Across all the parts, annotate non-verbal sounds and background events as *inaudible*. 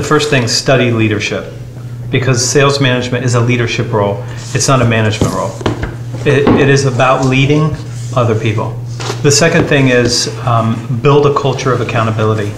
The first thing, study leadership, because sales management is a leadership role. It's not a management role. It, it is about leading other people. The second thing is um, build a culture of accountability.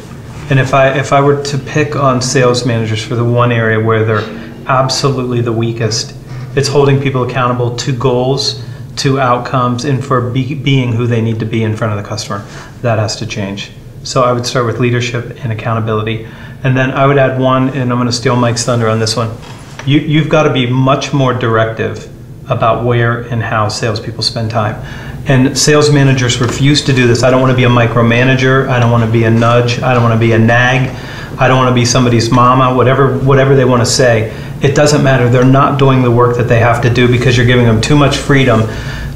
And if I if I were to pick on sales managers for the one area where they're absolutely the weakest, it's holding people accountable to goals, to outcomes, and for be, being who they need to be in front of the customer. That has to change. So I would start with leadership and accountability. And then I would add one, and I'm going to steal Mike's thunder on this one. You, you've got to be much more directive about where and how salespeople spend time. And sales managers refuse to do this. I don't want to be a micromanager. I don't want to be a nudge. I don't want to be a nag. I don't want to be somebody's mama, whatever, whatever they want to say. It doesn't matter. They're not doing the work that they have to do because you're giving them too much freedom.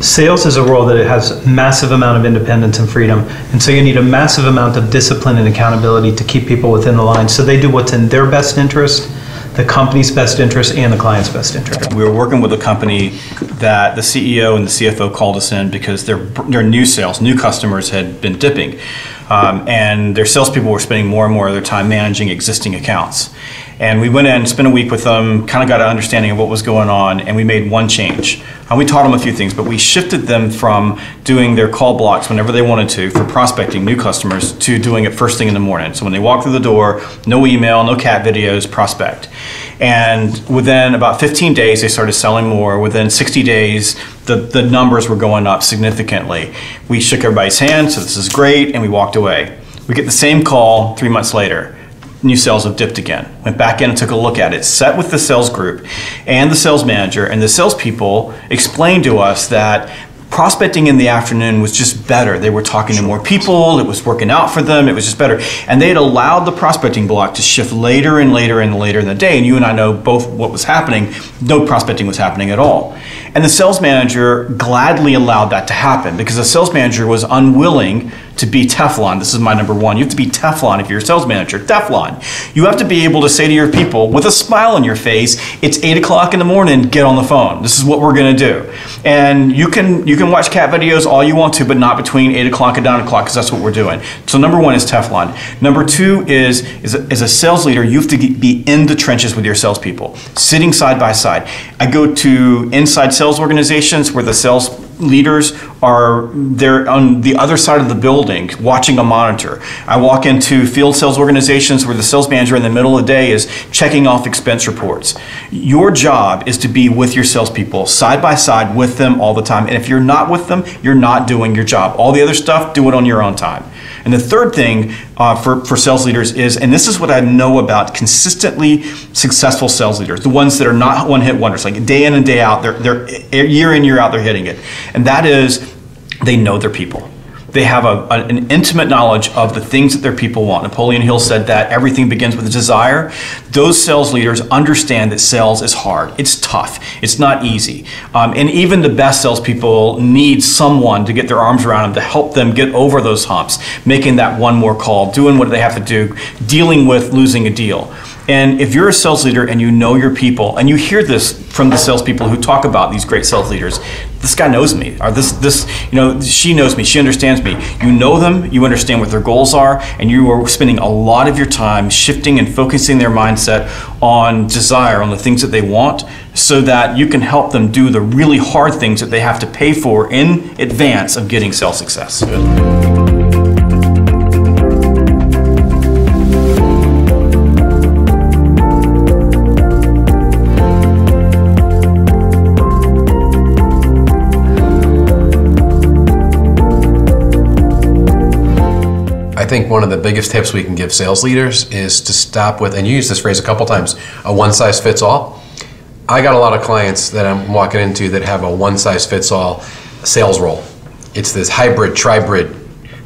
Sales is a role that has massive amount of independence and freedom. And so you need a massive amount of discipline and accountability to keep people within the line so they do what's in their best interest the company's best interest and the client's best interest. We were working with a company that the CEO and the CFO called us in because their, their new sales, new customers had been dipping. Um, and their salespeople were spending more and more of their time managing existing accounts. And we went in, spent a week with them, kind of got an understanding of what was going on, and we made one change. And we taught them a few things, but we shifted them from doing their call blocks whenever they wanted to for prospecting new customers to doing it first thing in the morning. So when they walk through the door, no email, no cat videos, prospect. And within about 15 days, they started selling more. Within 60 days, the, the numbers were going up significantly. We shook everybody's hand, so this is great, and we walked away. We get the same call three months later new sales have dipped again. Went back in and took a look at it, sat with the sales group and the sales manager, and the salespeople explained to us that prospecting in the afternoon was just better. They were talking to more people, it was working out for them, it was just better. And they had allowed the prospecting block to shift later and later and later in the day. And you and I know both what was happening. No prospecting was happening at all. And the sales manager gladly allowed that to happen because the sales manager was unwilling to be Teflon. This is my number one. You have to be Teflon if you're a sales manager. Teflon. You have to be able to say to your people with a smile on your face, it's eight o'clock in the morning, get on the phone. This is what we're gonna do. And you can you can watch cat videos all you want to, but not between eight o'clock and nine o'clock, because that's what we're doing. So number one is Teflon. Number two is, is a, as a sales leader, you have to be in the trenches with your salespeople, sitting side by side. I go to inside sales organizations where the sales leaders are there on the other side of the building watching a monitor. I walk into field sales organizations where the sales manager in the middle of the day is checking off expense reports. Your job is to be with your salespeople side by side with them all the time. And if you're not with them, you're not doing your job. All the other stuff, do it on your own time. And the third thing uh, for, for sales leaders is, and this is what I know about consistently successful sales leaders, the ones that are not one hit wonders, like day in and day out, they're, they're year in, year out, they're hitting it. And that is, they know their people they have a, an intimate knowledge of the things that their people want. Napoleon Hill said that everything begins with a desire. Those sales leaders understand that sales is hard. It's tough. It's not easy. Um, and even the best salespeople need someone to get their arms around them to help them get over those humps, making that one more call, doing what they have to do, dealing with losing a deal. And if you're a sales leader and you know your people, and you hear this from the salespeople who talk about these great sales leaders, this guy knows me, or this, this, you know, she knows me, she understands me. You know them, you understand what their goals are, and you are spending a lot of your time shifting and focusing their mindset on desire, on the things that they want, so that you can help them do the really hard things that they have to pay for in advance of getting sales success. I think one of the biggest tips we can give sales leaders is to stop with, and you use this phrase a couple times, a one size fits all. I got a lot of clients that I'm walking into that have a one size fits all sales role. It's this hybrid, tribrid,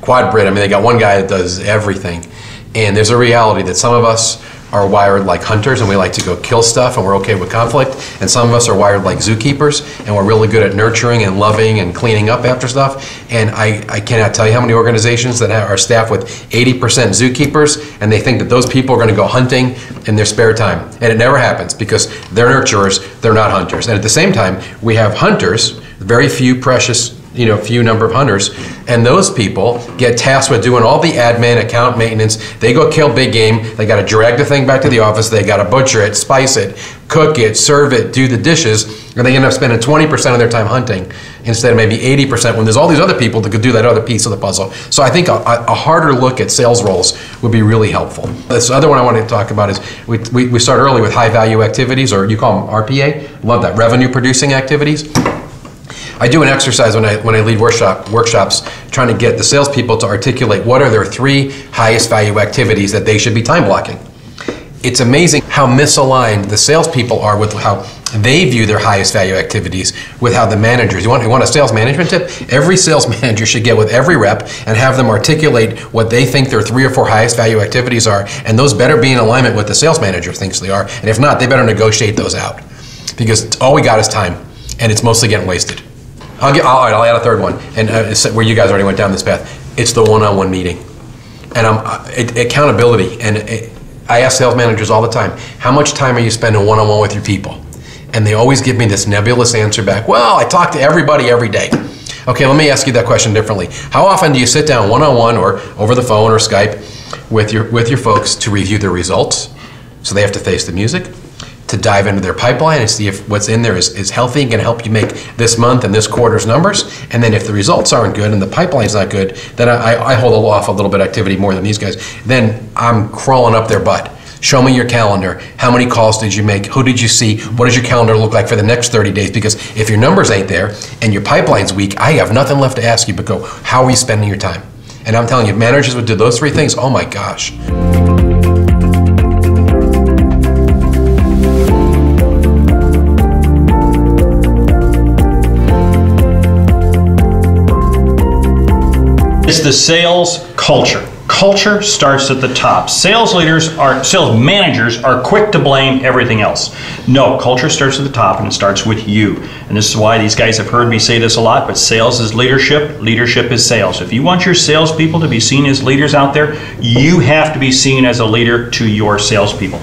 quadbrid. I mean, they got one guy that does everything. And there's a reality that some of us are wired like hunters and we like to go kill stuff and we're okay with conflict. And some of us are wired like zookeepers and we're really good at nurturing and loving and cleaning up after stuff. And I, I cannot tell you how many organizations that are staffed with 80% zookeepers and they think that those people are going to go hunting in their spare time. And it never happens because they're nurturers, they're not hunters. And at the same time, we have hunters, very few precious you know, a few number of hunters, and those people get tasked with doing all the admin, account maintenance. They go kill big game. They got to drag the thing back to the office. They got to butcher it, spice it, cook it, serve it, do the dishes, and they end up spending 20% of their time hunting instead of maybe 80% when there's all these other people that could do that other piece of the puzzle. So I think a, a harder look at sales roles would be really helpful. This other one I wanted to talk about is we, we, we start early with high value activities, or you call them RPA. Love that revenue producing activities. I do an exercise when I when I lead workshop workshops, trying to get the salespeople to articulate what are their three highest value activities that they should be time blocking. It's amazing how misaligned the salespeople are with how they view their highest value activities with how the managers. You want, you want a sales management tip? Every sales *laughs* manager should get with every rep and have them articulate what they think their three or four highest value activities are, and those better be in alignment with the sales manager thinks they are. And if not, they better negotiate those out because all we got is time, and it's mostly getting wasted. I'll get. I'll add a third one, and uh, where you guys already went down this path. It's the one-on-one meeting, and I'm it, accountability. And it, I ask sales managers all the time, how much time are you spending one-on-one with your people? And they always give me this nebulous answer back. Well, I talk to everybody every day. Okay, let me ask you that question differently. How often do you sit down one-on-one or over the phone or Skype with your with your folks to review their results? So they have to face the music, to dive into their pipeline and see if what's in there is, is healthy and can help you make this month and this quarter's numbers. And then if the results aren't good and the pipeline's not good, then I, I hold off a little bit of activity more than these guys. Then I'm crawling up their butt. Show me your calendar. How many calls did you make? Who did you see? What does your calendar look like for the next 30 days? Because if your numbers ain't there and your pipeline's weak, I have nothing left to ask you but go, how are you spending your time? And I'm telling you, managers would do those three things, oh my gosh. It's the sales culture. Culture starts at the top. Sales leaders are, sales managers are quick to blame everything else. No, culture starts at the top and it starts with you. And this is why these guys have heard me say this a lot, but sales is leadership, leadership is sales. If you want your salespeople to be seen as leaders out there, you have to be seen as a leader to your salespeople.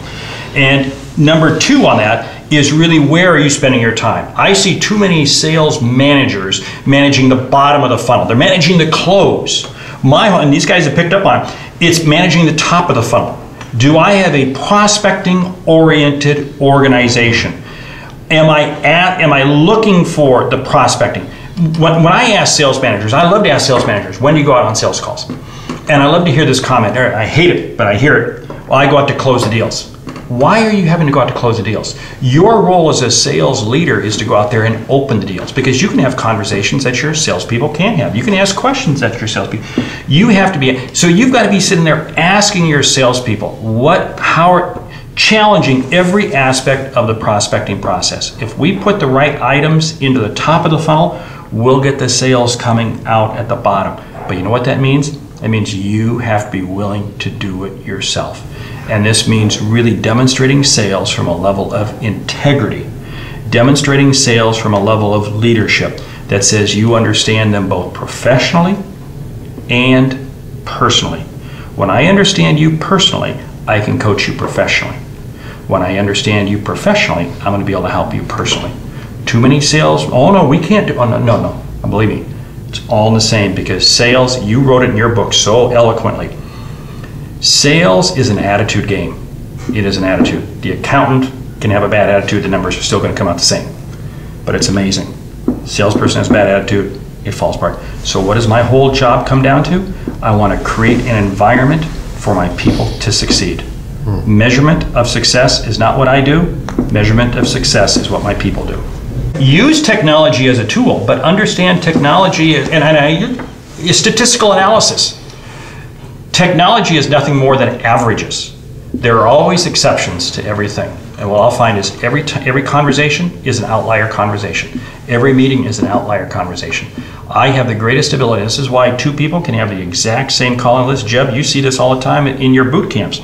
And number two on that is really where are you spending your time? I see too many sales managers managing the bottom of the funnel. They're managing the close. My and these guys have picked up on it. It's managing the top of the funnel. Do I have a prospecting oriented organization? Am I at am I looking for the prospecting? When, when I ask sales managers, I love to ask sales managers, when do you go out on sales calls? And I love to hear this comment. I hate it, but I hear it. Well, I go out to close the deals. Why are you having to go out to close the deals? Your role as a sales leader is to go out there and open the deals because you can have conversations that your salespeople can't have. You can ask questions that your salespeople. You have to be so you've got to be sitting there asking your salespeople what how are challenging every aspect of the prospecting process. If we put the right items into the top of the funnel, we'll get the sales coming out at the bottom. But you know what that means? It means you have to be willing to do it yourself. And this means really demonstrating sales from a level of integrity, demonstrating sales from a level of leadership that says you understand them both professionally and personally. When I understand you personally, I can coach you professionally. When I understand you professionally, I'm going to be able to help you personally. Too many sales, oh no, we can't do, oh no, no, no, believe me, it's all in the same because sales, you wrote it in your book so eloquently Sales is an attitude game. It is an attitude. The accountant can have a bad attitude, the numbers are still going to come out the same. But it's amazing. Salesperson has bad attitude, it falls apart. So what does my whole job come down to? I want to create an environment for my people to succeed. Hmm. Measurement of success is not what I do. Measurement of success is what my people do. Use technology as a tool, but understand technology and, and I, statistical analysis. Technology is nothing more than averages. There are always exceptions to everything. And what I'll find is every, every conversation is an outlier conversation. Every meeting is an outlier conversation. I have the greatest ability. This is why two people can have the exact same calling list. Jeb, you see this all the time in your boot camps.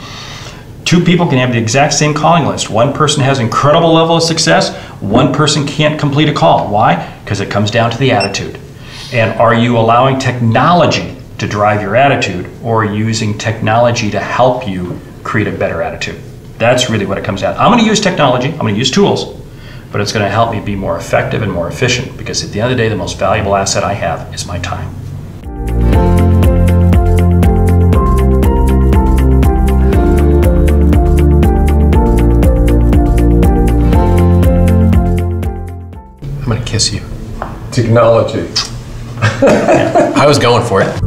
Two people can have the exact same calling list. One person has incredible level of success. One person can't complete a call. Why? Because it comes down to the attitude. And are you allowing technology to drive your attitude or using technology to help you create a better attitude. That's really what it comes down. To. I'm going to use technology, I'm going to use tools, but it's going to help me be more effective and more efficient because at the end of the day, the most valuable asset I have is my time. I'm gonna kiss you. Technology. *laughs* I was going for it.